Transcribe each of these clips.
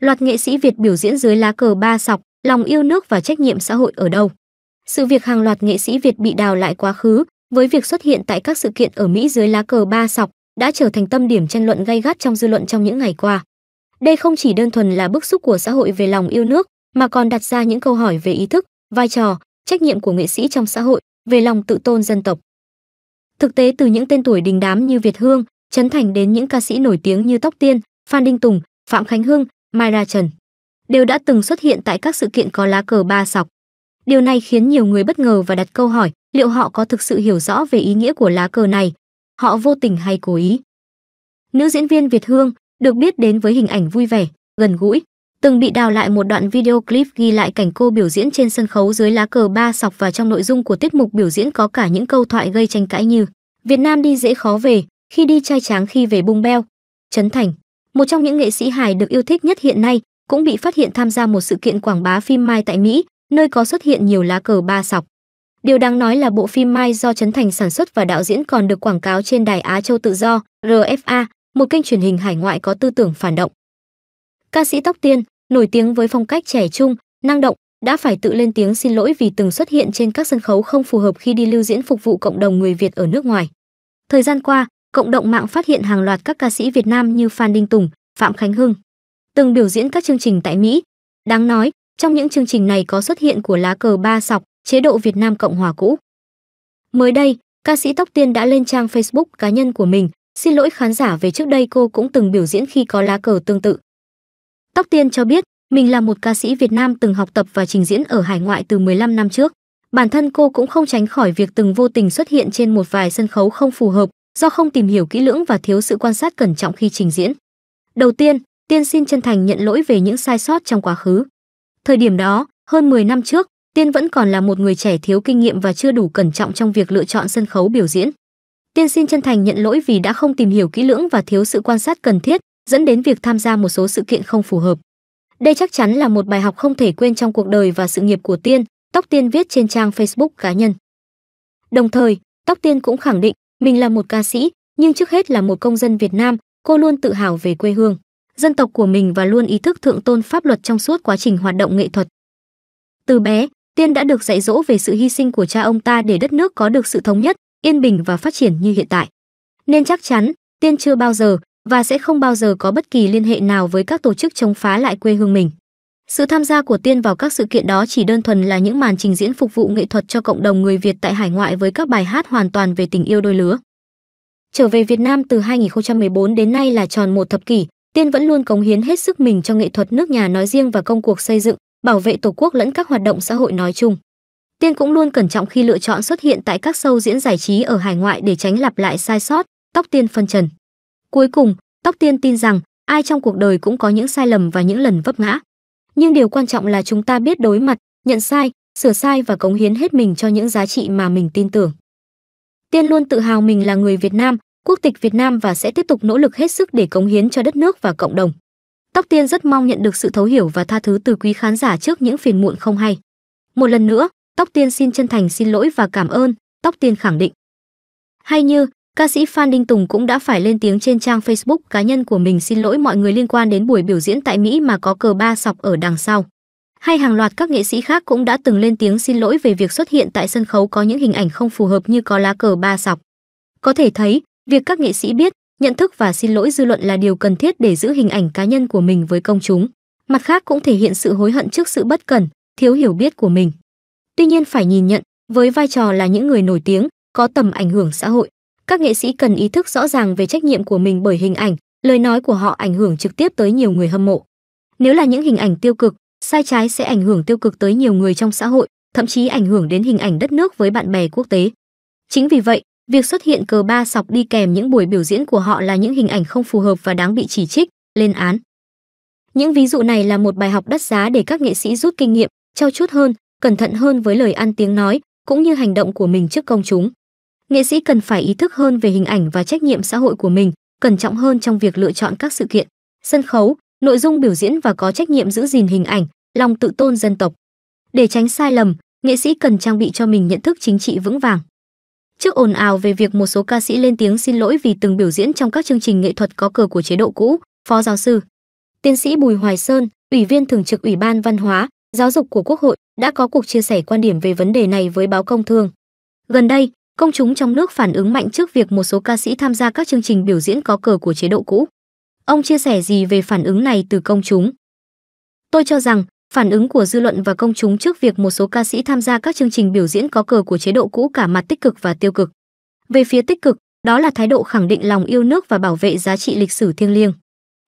Loạt nghệ sĩ Việt biểu diễn dưới lá cờ ba sọc, lòng yêu nước và trách nhiệm xã hội ở đâu? Sự việc hàng loạt nghệ sĩ Việt bị đào lại quá khứ, với việc xuất hiện tại các sự kiện ở Mỹ dưới lá cờ ba sọc, đã trở thành tâm điểm tranh luận gay gắt trong dư luận trong những ngày qua. Đây không chỉ đơn thuần là bức xúc của xã hội về lòng yêu nước, mà còn đặt ra những câu hỏi về ý thức, vai trò, trách nhiệm của nghệ sĩ trong xã hội, về lòng tự tôn dân tộc. Thực tế từ những tên tuổi đình đám như Việt Hương, Trấn Thành đến những ca sĩ nổi tiếng như Tóc Tiên, Phan Đinh Tùng, Phạm Khánh Hưng, Myra Trần đều đã từng xuất hiện tại các sự kiện có lá cờ ba sọc. Điều này khiến nhiều người bất ngờ và đặt câu hỏi liệu họ có thực sự hiểu rõ về ý nghĩa của lá cờ này, họ vô tình hay cố ý. Nữ diễn viên Việt Hương được biết đến với hình ảnh vui vẻ, gần gũi, từng bị đào lại một đoạn video clip ghi lại cảnh cô biểu diễn trên sân khấu dưới lá cờ ba sọc và trong nội dung của tiết mục biểu diễn có cả những câu thoại gây tranh cãi như Việt Nam đi dễ khó về, khi đi trai tráng khi về bung beo. Trấn Thành, một trong những nghệ sĩ hài được yêu thích nhất hiện nay, cũng bị phát hiện tham gia một sự kiện quảng bá phim Mai tại Mỹ, nơi có xuất hiện nhiều lá cờ ba sọc. Điều đáng nói là bộ phim Mai do Trấn Thành sản xuất và đạo diễn còn được quảng cáo trên đài Á Châu Tự Do, RFA, một kênh truyền hình hải ngoại có tư tưởng phản động. Ca sĩ Tóc Tiên, nổi tiếng với phong cách trẻ trung, năng động, đã phải tự lên tiếng xin lỗi vì từng xuất hiện trên các sân khấu không phù hợp khi đi lưu diễn phục vụ cộng đồng người Việt ở nước ngoài. Thời gian qua, cộng đồng mạng phát hiện hàng loạt các ca sĩ Việt Nam như Phan Đinh Tùng, Phạm Khánh Hưng từng biểu diễn các chương trình tại Mỹ. Đáng nói, trong những chương trình này có xuất hiện của lá cờ ba sọc, chế độ Việt Nam Cộng hòa cũ. Mới đây, ca sĩ Tóc Tiên đã lên trang Facebook cá nhân của mình, xin lỗi khán giả về trước đây cô cũng từng biểu diễn khi có lá cờ tương tự. Tóc Tiên cho biết, mình là một ca sĩ Việt Nam từng học tập và trình diễn ở hải ngoại từ 15 năm trước. Bản thân cô cũng không tránh khỏi việc từng vô tình xuất hiện trên một vài sân khấu không phù hợp, do không tìm hiểu kỹ lưỡng và thiếu sự quan sát cẩn trọng khi trình diễn. Đầu tiên, Tiên xin chân thành nhận lỗi về những sai sót trong quá khứ. Thời điểm đó, hơn 10 năm trước, Tiên vẫn còn là một người trẻ thiếu kinh nghiệm và chưa đủ cẩn trọng trong việc lựa chọn sân khấu biểu diễn. Tiên xin chân thành nhận lỗi vì đã không tìm hiểu kỹ lưỡng và thiếu sự quan sát cần thiết, dẫn đến việc tham gia một số sự kiện không phù hợp. Đây chắc chắn là một bài học không thể quên trong cuộc đời và sự nghiệp của Tiên, Tóc Tiên viết trên trang Facebook cá nhân. Đồng thời, Tóc Tiên cũng khẳng định mình là một ca sĩ, nhưng trước hết là một công dân Việt Nam, cô luôn tự hào về quê hương, dân tộc của mình và luôn ý thức thượng tôn pháp luật trong suốt quá trình hoạt động nghệ thuật. Từ bé, Tiên đã được dạy dỗ về sự hy sinh của cha ông ta để đất nước có được sự thống nhất, yên bình và phát triển như hiện tại. Nên chắc chắn, Tiên chưa bao giờ và sẽ không bao giờ có bất kỳ liên hệ nào với các tổ chức chống phá lại quê hương mình. Sự tham gia của Tiên vào các sự kiện đó chỉ đơn thuần là những màn trình diễn phục vụ nghệ thuật cho cộng đồng người Việt tại hải ngoại với các bài hát hoàn toàn về tình yêu đôi lứa. Trở về Việt Nam từ 2014 đến nay là tròn một thập kỷ, Tiên vẫn luôn cống hiến hết sức mình cho nghệ thuật nước nhà nói riêng và công cuộc xây dựng, bảo vệ Tổ quốc lẫn các hoạt động xã hội nói chung. Tiên cũng luôn cẩn trọng khi lựa chọn xuất hiện tại các show diễn giải trí ở hải ngoại để tránh lặp lại sai sót, tóc tiên phân trần. Cuối cùng, Tóc Tiên tin rằng ai trong cuộc đời cũng có những sai lầm và những lần vấp ngã. Nhưng điều quan trọng là chúng ta biết đối mặt, nhận sai, sửa sai và cống hiến hết mình cho những giá trị mà mình tin tưởng. Tiên luôn tự hào mình là người Việt Nam, quốc tịch Việt Nam và sẽ tiếp tục nỗ lực hết sức để cống hiến cho đất nước và cộng đồng. Tóc Tiên rất mong nhận được sự thấu hiểu và tha thứ từ quý khán giả trước những phiền muộn không hay. Một lần nữa, Tóc Tiên xin chân thành xin lỗi và cảm ơn, Tóc Tiên khẳng định. Hay như, ca sĩ Phan Đinh Tùng cũng đã phải lên tiếng trên trang Facebook cá nhân của mình xin lỗi mọi người liên quan đến buổi biểu diễn tại Mỹ mà có cờ ba sọc ở đằng sau. Hay hàng loạt các nghệ sĩ khác cũng đã từng lên tiếng xin lỗi về việc xuất hiện tại sân khấu có những hình ảnh không phù hợp như có lá cờ ba sọc. Có thể thấy, việc các nghệ sĩ biết, nhận thức và xin lỗi dư luận là điều cần thiết để giữ hình ảnh cá nhân của mình với công chúng. Mặt khác cũng thể hiện sự hối hận trước sự bất cẩn, thiếu hiểu biết của mình. Tuy nhiên phải nhìn nhận, với vai trò là những người nổi tiếng, có tầm ảnh hưởng xã hội, các nghệ sĩ cần ý thức rõ ràng về trách nhiệm của mình bởi hình ảnh, lời nói của họ ảnh hưởng trực tiếp tới nhiều người hâm mộ. Nếu là những hình ảnh tiêu cực, sai trái sẽ ảnh hưởng tiêu cực tới nhiều người trong xã hội, thậm chí ảnh hưởng đến hình ảnh đất nước với bạn bè quốc tế. Chính vì vậy, việc xuất hiện cờ ba sọc đi kèm những buổi biểu diễn của họ là những hình ảnh không phù hợp và đáng bị chỉ trích, lên án. Những ví dụ này là một bài học đắt giá để các nghệ sĩ rút kinh nghiệm, trau chút hơn, cẩn thận hơn với lời ăn tiếng nói, cũng như hành động của mình trước công chúng nghệ sĩ cần phải ý thức hơn về hình ảnh và trách nhiệm xã hội của mình cẩn trọng hơn trong việc lựa chọn các sự kiện sân khấu nội dung biểu diễn và có trách nhiệm giữ gìn hình ảnh lòng tự tôn dân tộc để tránh sai lầm nghệ sĩ cần trang bị cho mình nhận thức chính trị vững vàng trước ồn ào về việc một số ca sĩ lên tiếng xin lỗi vì từng biểu diễn trong các chương trình nghệ thuật có cờ của chế độ cũ phó giáo sư Tiến sĩ Bùi Hoài Sơn, Ủy viên thường trực Ủy ban Văn hóa, Giáo dục của Quốc hội đã có cuộc chia sẻ quan điểm về vấn đề này với báo Công Thương. Gần đây, công chúng trong nước phản ứng mạnh trước việc một số ca sĩ tham gia các chương trình biểu diễn có cờ của chế độ cũ. Ông chia sẻ gì về phản ứng này từ công chúng? Tôi cho rằng, phản ứng của dư luận và công chúng trước việc một số ca sĩ tham gia các chương trình biểu diễn có cờ của chế độ cũ cả mặt tích cực và tiêu cực. Về phía tích cực, đó là thái độ khẳng định lòng yêu nước và bảo vệ giá trị lịch sử thiêng liêng.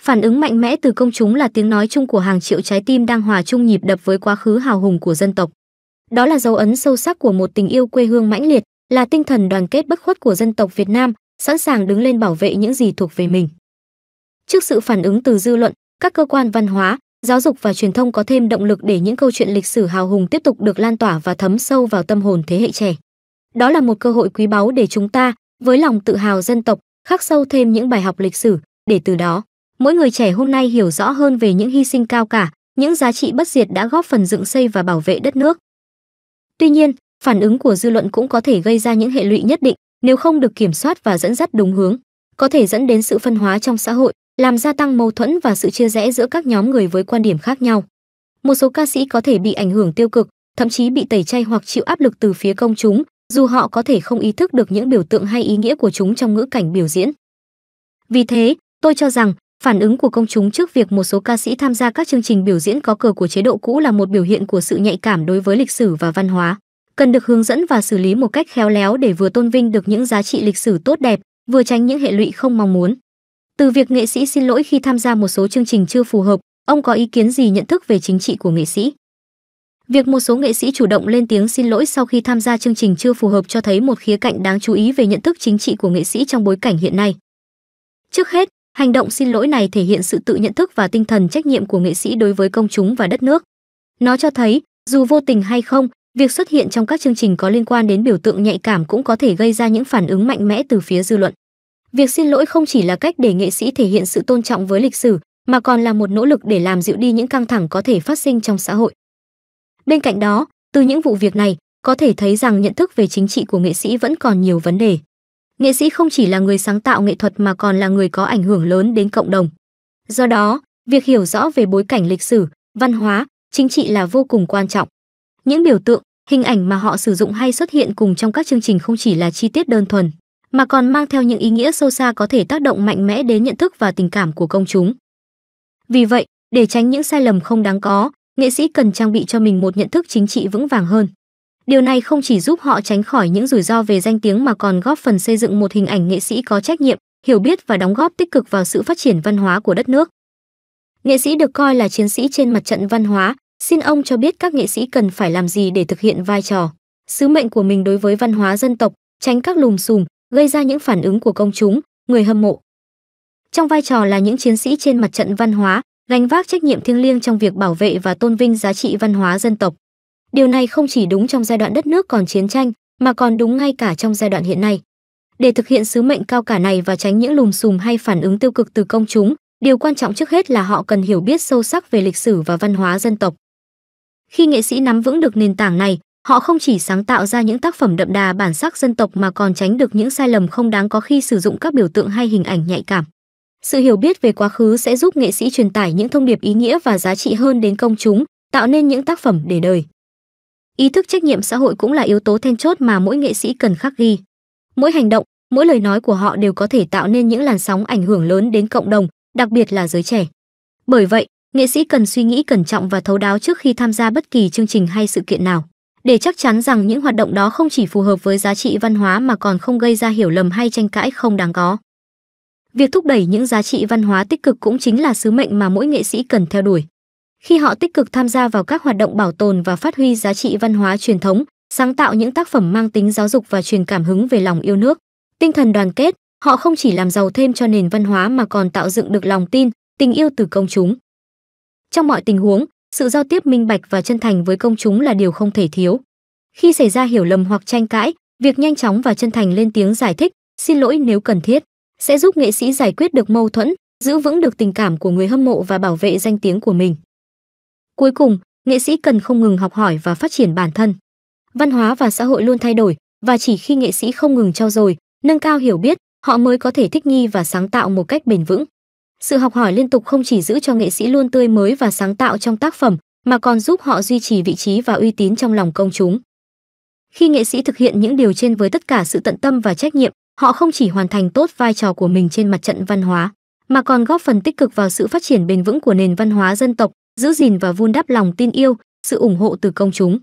Phản ứng mạnh mẽ từ công chúng là tiếng nói chung của hàng triệu trái tim đang hòa chung nhịp đập với quá khứ hào hùng của dân tộc. Đó là dấu ấn sâu sắc của một tình yêu quê hương mãnh liệt, là tinh thần đoàn kết bất khuất của dân tộc Việt Nam, sẵn sàng đứng lên bảo vệ những gì thuộc về mình. Trước sự phản ứng từ dư luận, các cơ quan văn hóa, giáo dục và truyền thông có thêm động lực để những câu chuyện lịch sử hào hùng tiếp tục được lan tỏa và thấm sâu vào tâm hồn thế hệ trẻ. Đó là một cơ hội quý báu để chúng ta, với lòng tự hào dân tộc, khắc sâu thêm những bài học lịch sử, để từ đó, mỗi người trẻ hôm nay hiểu rõ hơn về những hy sinh cao cả, những giá trị bất diệt đã góp phần dựng xây và bảo vệ đất nước. Tuy nhiên, phản ứng của dư luận cũng có thể gây ra những hệ lụy nhất định nếu không được kiểm soát và dẫn dắt đúng hướng, có thể dẫn đến sự phân hóa trong xã hội, làm gia tăng mâu thuẫn và sự chia rẽ giữa các nhóm người với quan điểm khác nhau. Một số ca sĩ có thể bị ảnh hưởng tiêu cực, thậm chí bị tẩy chay hoặc chịu áp lực từ phía công chúng, dù họ có thể không ý thức được những biểu tượng hay ý nghĩa của chúng trong ngữ cảnh biểu diễn. Vì thế, tôi cho rằng phản ứng của công chúng trước việc một số ca sĩ tham gia các chương trình biểu diễn có cờ của chế độ cũ là một biểu hiện của sự nhạy cảm đối với lịch sử và văn hóa, cần được hướng dẫn và xử lý một cách khéo léo để vừa tôn vinh được những giá trị lịch sử tốt đẹp, vừa tránh những hệ lụy không mong muốn. Từ việc nghệ sĩ xin lỗi khi tham gia một số chương trình chưa phù hợp, ông có ý kiến gì nhận thức về chính trị của nghệ sĩ? Việc một số nghệ sĩ chủ động lên tiếng xin lỗi sau khi tham gia chương trình chưa phù hợp cho thấy một khía cạnh đáng chú ý về nhận thức chính trị của nghệ sĩ trong bối cảnh hiện nay. Trước hết, hành động xin lỗi này thể hiện sự tự nhận thức và tinh thần trách nhiệm của nghệ sĩ đối với công chúng và đất nước. Nó cho thấy, dù vô tình hay không, việc xuất hiện trong các chương trình có liên quan đến biểu tượng nhạy cảm cũng có thể gây ra những phản ứng mạnh mẽ từ phía dư luận. Việc xin lỗi không chỉ là cách để nghệ sĩ thể hiện sự tôn trọng với lịch sử, mà còn là một nỗ lực để làm dịu đi những căng thẳng có thể phát sinh trong xã hội. Bên cạnh đó, từ những vụ việc này, có thể thấy rằng nhận thức về chính trị của nghệ sĩ vẫn còn nhiều vấn đề. Nghệ sĩ không chỉ là người sáng tạo nghệ thuật mà còn là người có ảnh hưởng lớn đến cộng đồng. Do đó, việc hiểu rõ về bối cảnh lịch sử, văn hóa, chính trị là vô cùng quan trọng. Những biểu tượng, hình ảnh mà họ sử dụng hay xuất hiện cùng trong các chương trình không chỉ là chi tiết đơn thuần, mà còn mang theo những ý nghĩa sâu xa có thể tác động mạnh mẽ đến nhận thức và tình cảm của công chúng. Vì vậy, để tránh những sai lầm không đáng có, nghệ sĩ cần trang bị cho mình một nhận thức chính trị vững vàng hơn. Điều này không chỉ giúp họ tránh khỏi những rủi ro về danh tiếng mà còn góp phần xây dựng một hình ảnh nghệ sĩ có trách nhiệm, hiểu biết và đóng góp tích cực vào sự phát triển văn hóa của đất nước. Nghệ sĩ được coi là chiến sĩ trên mặt trận văn hóa, xin ông cho biết các nghệ sĩ cần phải làm gì để thực hiện vai trò, sứ mệnh của mình đối với văn hóa dân tộc, tránh các lùm xùm, gây ra những phản ứng của công chúng, người hâm mộ. Trong vai trò là những chiến sĩ trên mặt trận văn hóa, gánh vác trách nhiệm thiêng liêng trong việc bảo vệ và tôn vinh giá trị văn hóa dân tộc. Điều này không chỉ đúng trong giai đoạn đất nước còn chiến tranh, mà còn đúng ngay cả trong giai đoạn hiện nay. Để thực hiện sứ mệnh cao cả này và tránh những lùm xùm hay phản ứng tiêu cực từ công chúng, điều quan trọng trước hết là họ cần hiểu biết sâu sắc về lịch sử và văn hóa dân tộc. Khi nghệ sĩ nắm vững được nền tảng này, họ không chỉ sáng tạo ra những tác phẩm đậm đà bản sắc dân tộc mà còn tránh được những sai lầm không đáng có khi sử dụng các biểu tượng hay hình ảnh nhạy cảm. Sự hiểu biết về quá khứ sẽ giúp nghệ sĩ truyền tải những thông điệp ý nghĩa và giá trị hơn đến công chúng, tạo nên những tác phẩm để đời. Ý thức trách nhiệm xã hội cũng là yếu tố then chốt mà mỗi nghệ sĩ cần khắc ghi. Mỗi hành động, mỗi lời nói của họ đều có thể tạo nên những làn sóng ảnh hưởng lớn đến cộng đồng, đặc biệt là giới trẻ. Bởi vậy, nghệ sĩ cần suy nghĩ cẩn trọng và thấu đáo trước khi tham gia bất kỳ chương trình hay sự kiện nào, để chắc chắn rằng những hoạt động đó không chỉ phù hợp với giá trị văn hóa mà còn không gây ra hiểu lầm hay tranh cãi không đáng có. Việc thúc đẩy những giá trị văn hóa tích cực cũng chính là sứ mệnh mà mỗi nghệ sĩ cần theo đuổi. Khi họ tích cực tham gia vào các hoạt động bảo tồn và phát huy giá trị văn hóa truyền thống, sáng tạo những tác phẩm mang tính giáo dục và truyền cảm hứng về lòng yêu nước, tinh thần đoàn kết, họ không chỉ làm giàu thêm cho nền văn hóa mà còn tạo dựng được lòng tin, tình yêu từ công chúng. Trong mọi tình huống, sự giao tiếp minh bạch và chân thành với công chúng là điều không thể thiếu. Khi xảy ra hiểu lầm hoặc tranh cãi, việc nhanh chóng và chân thành lên tiếng giải thích, xin lỗi nếu cần thiết, sẽ giúp nghệ sĩ giải quyết được mâu thuẫn, giữ vững được tình cảm của người hâm mộ và bảo vệ danh tiếng của mình. Cuối cùng, nghệ sĩ cần không ngừng học hỏi và phát triển bản thân. Văn hóa và xã hội luôn thay đổi, và chỉ khi nghệ sĩ không ngừng trau dồi, nâng cao hiểu biết, họ mới có thể thích nghi và sáng tạo một cách bền vững. Sự học hỏi liên tục không chỉ giữ cho nghệ sĩ luôn tươi mới và sáng tạo trong tác phẩm, mà còn giúp họ duy trì vị trí và uy tín trong lòng công chúng. Khi nghệ sĩ thực hiện những điều trên với tất cả sự tận tâm và trách nhiệm, họ không chỉ hoàn thành tốt vai trò của mình trên mặt trận văn hóa, mà còn góp phần tích cực vào sự phát triển bền vững của nền văn hóa dân tộc, giữ gìn và vun đắp lòng tin yêu, sự ủng hộ từ công chúng.